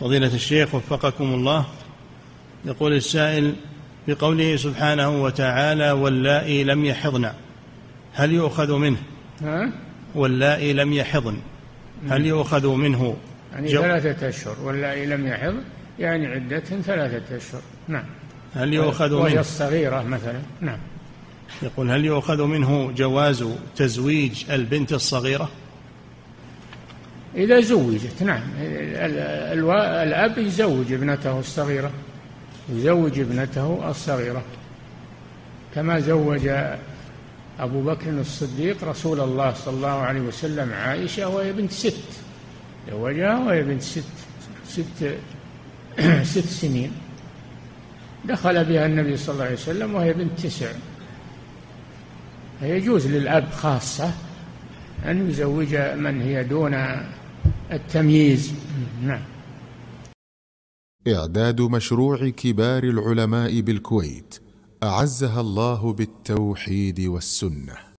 فضيلة الشيخ وفقكم الله يقول السائل بقوله سبحانه وتعالى واللائي لم يحضن هل يؤخذ منه؟ ها؟ واللائي لم يحضن هل يؤخذ منه؟ يعني جو- ثلاثة أشهر. واللائي لم يحض يعني عدة ثلاثة أشهر. نعم. هل يؤخذ وهي منه؟ الصغيرة مثلا. نعم. يقول هل يؤخذ منه جواز تزويج البنت الصغيرة؟ إذا زوجت نعم. الأب يزوج ابنته الصغيرة يزوج ابنته الصغيرة. كما زوج أبو بكر الصديق رسول الله صلى الله عليه وسلم عائشة وهي بنت ست. زوجها وهي بنت ست ست ست سنين. دخل بها النبي صلى الله عليه وسلم وهي بنت تسع. فيجوز للأب خاصة أن يزوج من هي دون التمييز. نعم. إعداد مشروع كبار العلماء بالكويت أعزها الله بالتوحيد والسنة.